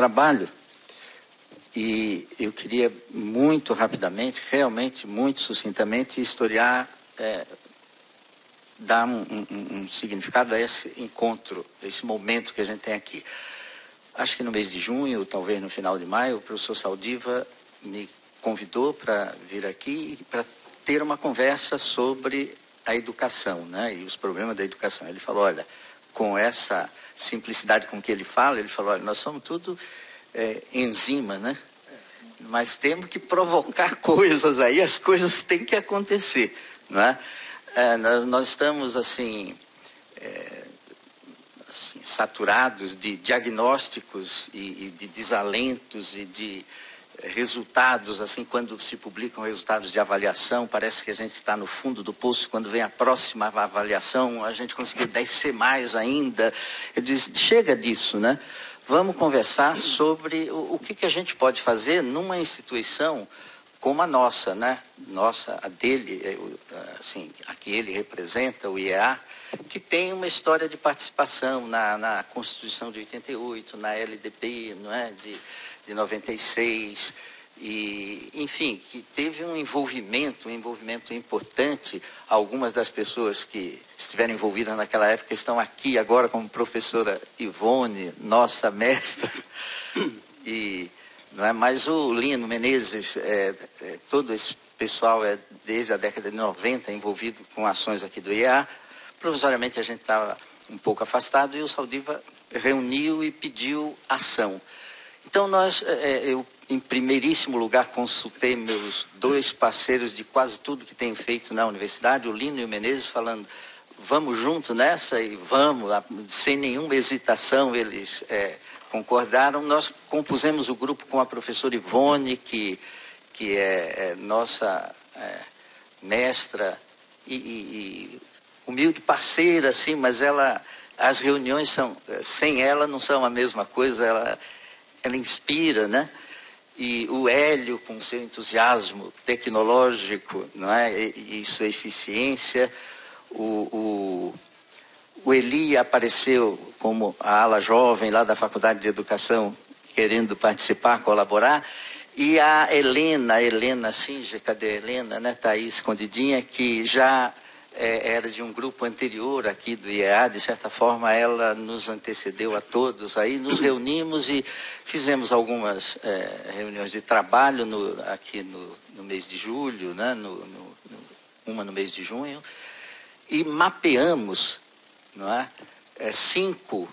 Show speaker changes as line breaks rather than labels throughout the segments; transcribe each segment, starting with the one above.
trabalho. E eu queria muito rapidamente, realmente muito sucintamente, historiar, é, dar um, um, um, significado a esse encontro, a esse momento que a gente tem aqui. Acho que no mês de junho, talvez no final de maio, o professor Saldiva me convidou para vir aqui para ter uma conversa sobre a educação né, e os problemas da educação. Ele falou, olha, com essa simplicidade com que ele fala, ele falou, olha, nós somos tudo é, enzima, né? Mas temos que provocar coisas aí, as coisas têm que acontecer, não é? é nós, nós, estamos assim, é, assim, saturados de diagnósticos e, e de desalentos e de resultados, assim, quando se publicam resultados de avaliação, parece que a gente está no fundo do poço, quando vem a próxima avaliação, a gente conseguiu descer mais ainda. Eu disse, chega disso, né? Vamos conversar sobre o, o que, que a gente pode fazer numa instituição como a nossa, né? Nossa, a dele, é, assim, a que ele representa, o IEA, que tem uma história de participação na, na Constituição de 88, na LDP, não é? De, de 96, e, enfim, que teve um envolvimento, um envolvimento importante. Algumas das pessoas que estiveram envolvidas naquela época estão aqui agora, como professora Ivone, nossa mestra. E, não é? Mas o Lino Menezes, é, é, todo esse pessoal é desde a década de 90 envolvido com ações aqui do IEA. Provisoriamente a gente estava um pouco afastado e o Saldiva reuniu e pediu ação. Então, nós, é, é, eu, em primeiríssimo lugar, consultei meus dois parceiros de quase tudo que tenho feito na universidade, o Lino e o Menezes, falando, vamos junto nessa? E vamos, sem nenhuma hesitação, eles é, concordaram. Nós compusemos o grupo com a professora Ivone, que, que é, é nossa é, mestra e, e, e humilde parceira, assim, mas ela, as reuniões são, sem ela não são a mesma coisa, ela ela inspira, né? E o Hélio, com seu entusiasmo tecnológico, não é? e, e sua eficiência, o, o, o Eli apareceu como a ala jovem lá da Faculdade de Educação, querendo participar, colaborar, e a Helena, a Helena Singer, cadê a Helena, né? Está aí escondidinha, que já é, era de um grupo anterior aqui do IEA, de certa forma ela nos antecedeu a todos. Aí nos reunimos e fizemos algumas é, reuniões de trabalho no, aqui no, no, mês de julho, né, no, uma no mês de junho, e mapeamos não é, é cinco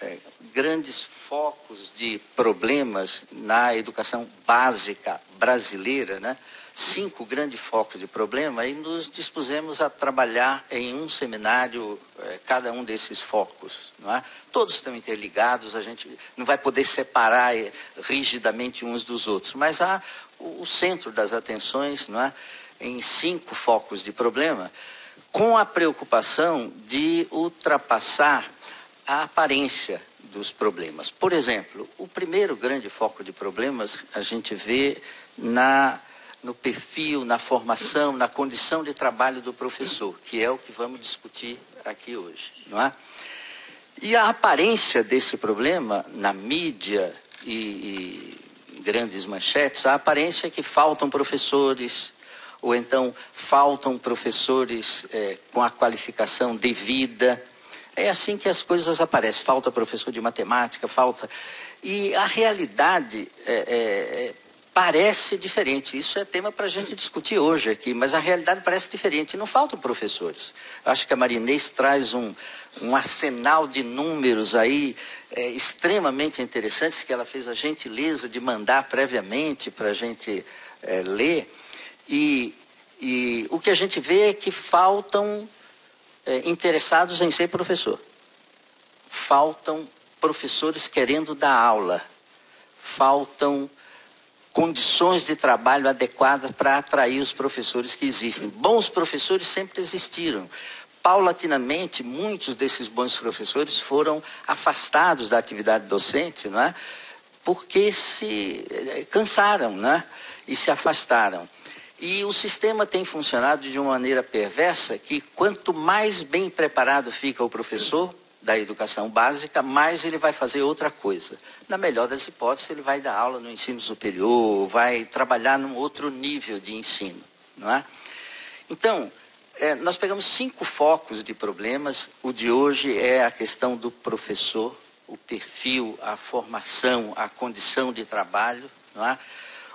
é, grandes focos de problemas na educação básica brasileira, né? Cinco grandes focos de problema e nos dispusemos a trabalhar em um seminário eh, cada um desses focos. É? Todos estão interligados, a gente não vai poder separar eh, rigidamente uns dos outros, mas há o, o centro das atenções é? em cinco focos de problema, com a preocupação de ultrapassar a aparência dos problemas. Por exemplo, o primeiro grande foco de problemas a gente vê na no perfil, na formação, na condição de trabalho do professor, que é o que vamos discutir aqui hoje, não é? E a aparência desse problema na mídia e, e grandes manchetes, a aparência é que faltam professores, ou então faltam professores é, com a qualificação devida. É assim que as coisas aparecem. Falta professor de matemática, falta. E a realidade é, é, é parece diferente. Isso é tema para a gente discutir hoje aqui, mas a realidade parece diferente. Não faltam professores. Acho que a Marinês traz um, um arsenal de números aí é, extremamente interessantes que ela fez a gentileza de mandar previamente para a gente é, ler. E, e, o que a gente vê é que faltam é, interessados em ser professor. Faltam professores querendo dar aula. Faltam condições de trabalho adequadas para atrair os professores que existem. Bons professores sempre existiram. Paulatinamente, muitos desses bons professores foram afastados da atividade docente, não é? Porque se eh, cansaram, não é? E se afastaram. E o sistema tem funcionado de uma maneira perversa que quanto mais bem preparado fica o professor, da educação básica, mas ele vai fazer outra coisa. Na melhor das hipóteses, ele vai dar aula no ensino superior, vai trabalhar num outro nível de ensino. Não é? Então, é, nós pegamos cinco focos de problemas. O de hoje é a questão do professor, o perfil, a formação, a condição de trabalho. Não é?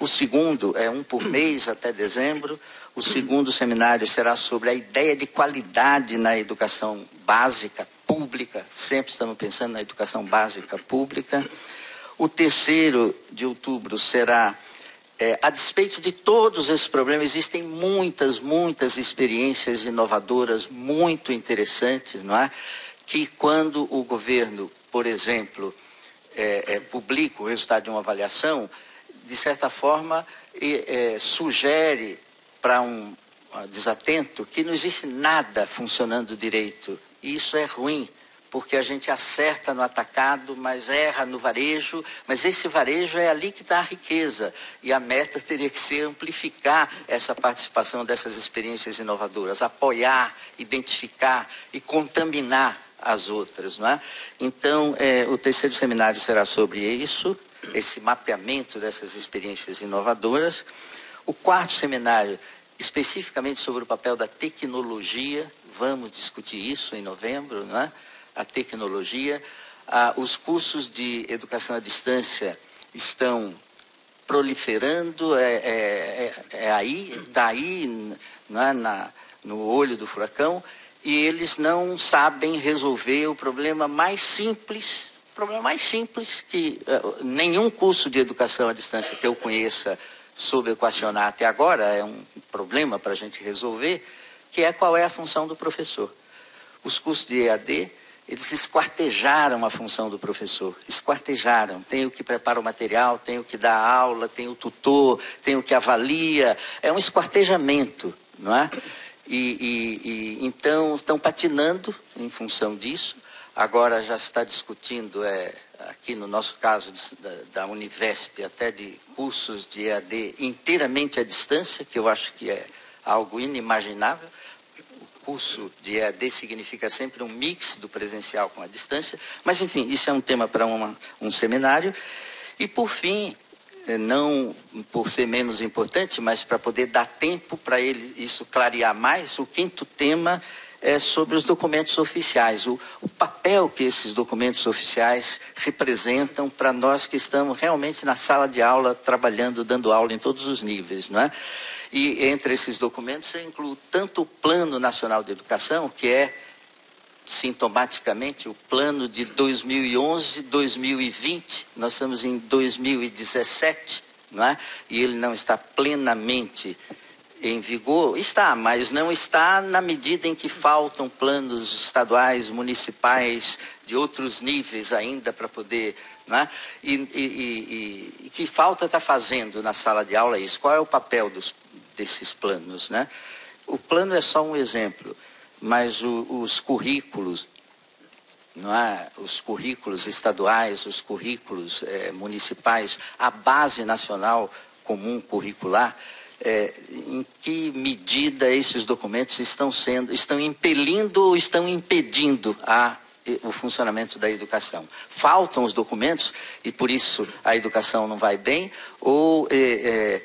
O segundo é um por mês até dezembro. O segundo seminário será sobre a ideia de qualidade na educação básica pública. Sempre estamos pensando na educação básica pública. O terceiro de outubro será é, a despeito de todos esses problemas, existem muitas, muitas experiências inovadoras muito interessantes, não é? Que quando o governo, por exemplo, é, é, publica o resultado de uma avaliação, de certa forma, é, sugere para um desatento que não existe nada funcionando direito. E isso é ruim, porque a gente acerta no atacado, mas erra no varejo, mas esse varejo é ali que está a riqueza. E a meta teria que ser amplificar essa participação dessas experiências inovadoras, apoiar, identificar e contaminar as outras. Não é? Então, é, o terceiro seminário será sobre isso, esse mapeamento dessas experiências inovadoras. O quarto seminário, especificamente sobre o papel da tecnologia, vamos discutir isso em novembro, não é? a tecnologia. Ah, os cursos de educação à distância estão proliferando, é, é, é, é aí, está aí é, na, no olho do furacão, e eles não sabem resolver o problema mais simples, problema mais simples que uh, nenhum curso de educação à distância que eu conheça soube equacionar até agora, é um problema para a gente resolver, que é qual é a função do professor. Os cursos de EAD eles esquartejaram a função do professor, esquartejaram. Tem o que prepara o material, tem o que dá aula, tem o tutor, tem o que avalia. É um esquartejamento, não é? E, e, e então estão patinando em função disso. Agora já se está discutindo, é, aqui no nosso caso da, da Univesp, até de cursos de EAD inteiramente à distância, que eu acho que é algo inimaginável curso de EAD significa sempre um mix do presencial com a distância, mas enfim, isso é um tema para um seminário. E por fim, eh, não por ser menos importante, mas para poder dar tempo para ele isso clarear mais, o quinto tema é sobre os documentos oficiais, o, o papel que esses documentos oficiais representam para nós que estamos realmente na sala de aula, trabalhando, dando aula em todos os níveis, não é? E entre esses documentos eu incluo tanto o Plano Nacional de Educação, que é sintomaticamente o plano de 2011-2020, nós estamos em 2017, não é? e ele não está plenamente em vigor? Está, mas não está na medida em que faltam planos estaduais, municipais, de outros níveis ainda para poder. Não é? e, e, e, e que falta está fazendo na sala de aula isso? Qual é o papel dos, desses planos. Né? O plano é só um exemplo, mas o, os currículos, não é? os currículos estaduais, os currículos é, municipais, a base nacional comum curricular, é, em que medida esses documentos estão sendo, estão impelindo ou estão impedindo a o funcionamento da educação. Faltam os documentos e por isso a educação não vai bem, ou é,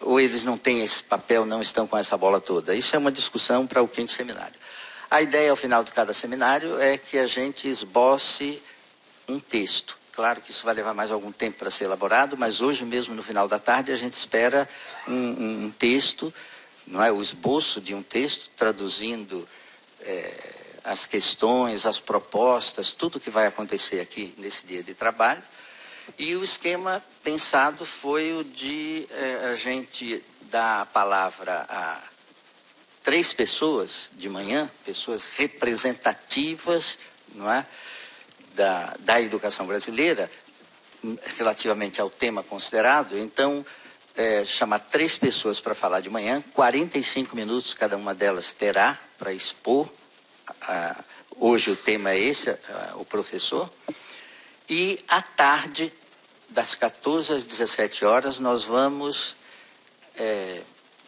ou eles não têm esse papel, não estão com essa bola toda? Isso é uma discussão para o quinto seminário. A ideia ao final de cada seminário é que a gente esboce um texto. Claro que isso vai levar mais algum tempo para ser elaborado, mas hoje mesmo, no final da tarde, a gente espera um, um texto, não é? o esboço de um texto, traduzindo é, as questões, as propostas, tudo que vai acontecer aqui nesse dia de trabalho. E o esquema pensado foi o de eh, a gente dar a palavra a três pessoas de manhã, pessoas representativas não é, da, da educação brasileira, relativamente ao tema considerado. Então, é, chamar três pessoas para falar de manhã, 45 minutos cada uma delas terá para expor. Ah, hoje o tema é esse, ah, o professor. E à tarde, das 14 às 17 horas, nós vamos é,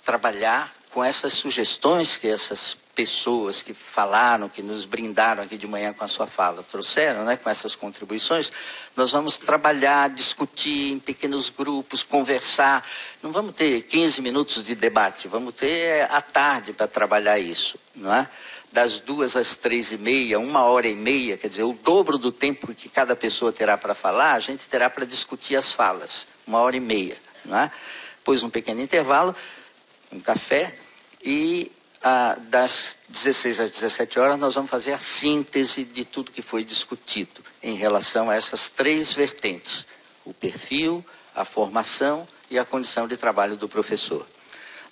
trabalhar com essas sugestões que essas pessoas que falaram, que nos brindaram aqui de manhã com a sua fala, trouxeram, né, com essas contribuições, nós vamos trabalhar, discutir em pequenos grupos, conversar. Não vamos ter 15 minutos de debate, vamos ter a tarde para trabalhar isso, não é? Das duas às três e meia, uma hora e meia, quer dizer, o dobro do tempo que cada pessoa terá para falar, a gente terá para discutir as falas, uma hora e meia, não é? Depois um pequeno intervalo, um café e ah, das 16 às 17 horas, nós vamos fazer a síntese de tudo que foi discutido em relação a essas três vertentes: o perfil, a formação e a condição de trabalho do professor.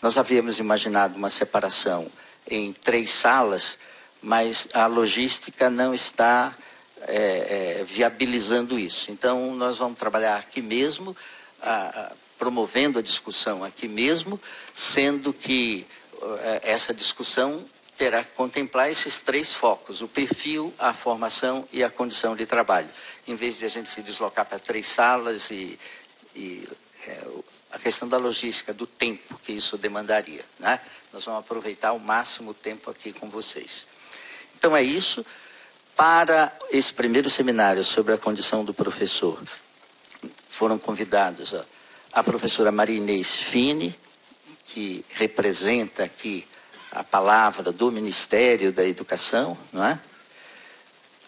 Nós havíamos imaginado uma separação em três salas, mas a logística não está é, é, viabilizando isso. Então, nós vamos trabalhar aqui mesmo, a, a, promovendo a discussão aqui mesmo, sendo que eh, essa discussão terá que contemplar esses três focos: o perfil, a formação e a condição de trabalho. Em vez de a gente se deslocar para três salas e, e é, a questão da logística, do tempo que isso demandaria. Né? Nós vamos aproveitar ao máximo o tempo aqui com vocês. Então é isso. Para esse primeiro seminário sobre a condição do professor, foram convidados a, a professora Maria Inês Fini, que representa aqui a palavra do Ministério da Educação, não é?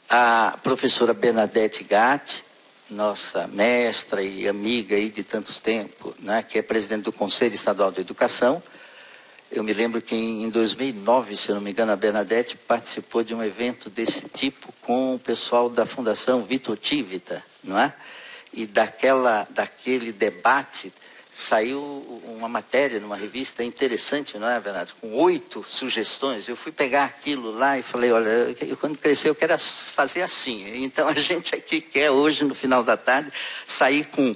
A professora Bernadette Gatti, nossa mestra e amiga aí de tantos tempos, né, que é presidente do Conselho Estadual de Educação. Eu me lembro que em 2009, se não me engano, a Bernadette participou de um evento desse tipo com o pessoal da Fundação Vitor Tivita, não é? E daquela, daquele debate saiu uma matéria numa revista interessante, não é, Bernardo? Com oito sugestões. Eu fui pegar aquilo lá e falei, olha, eu, quando crescer eu quero fazer assim. Então a gente aqui quer hoje, no final da tarde, sair com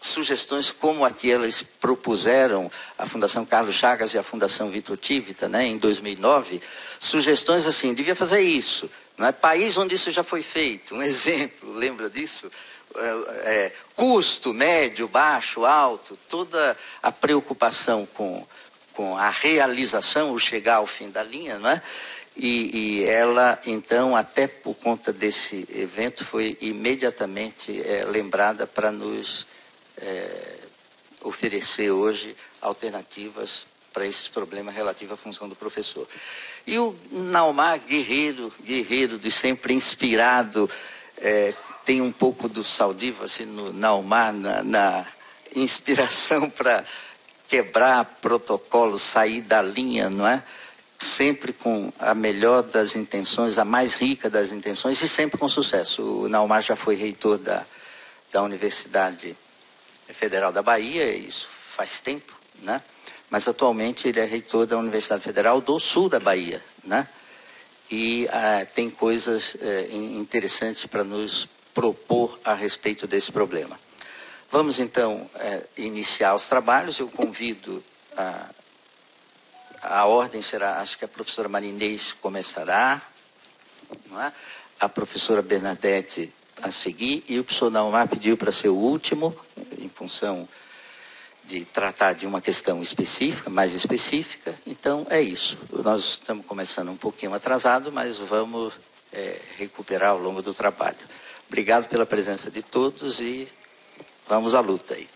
sugestões como aquelas propuseram a Fundação Carlos Chagas e a Fundação Vitor Tivita, né, em 2009, sugestões assim, devia fazer isso, não é? País onde isso já foi feito, um exemplo, lembra disso? É, é, custo médio, baixo, alto, toda a preocupação com, com a realização, o chegar ao fim da linha, não é? E, e ela, então, até por conta desse evento, foi imediatamente é, lembrada para nos é, oferecer hoje alternativas para esses problemas relativos à função do professor. E o Naumar, guerreiro, guerreiro de sempre inspirado, é, tem um pouco do Saldiva assim, no Naumar, na, na inspiração para quebrar protocolo, sair da linha, não é? Sempre com a melhor das intenções, a mais rica das intenções e sempre com sucesso. O Naumar já foi reitor da, da Universidade Federal da Bahia, isso faz tempo, né? Mas atualmente ele é reitor da Universidade Federal do Sul da Bahia, né? E ah, tem coisas eh, interessantes para nos propor a respeito desse problema. Vamos então é, iniciar os trabalhos. Eu convido a, a ordem será, acho que a professora Marinês começará, é? a professora Bernadette a seguir, e o professor Naumar pediu para ser o último, em função de tratar de uma questão específica, mais específica. Então, é isso. Nós estamos começando um pouquinho atrasado, mas vamos é, recuperar ao longo do trabalho. Obrigado pela presença de todos e vamos à luta aí.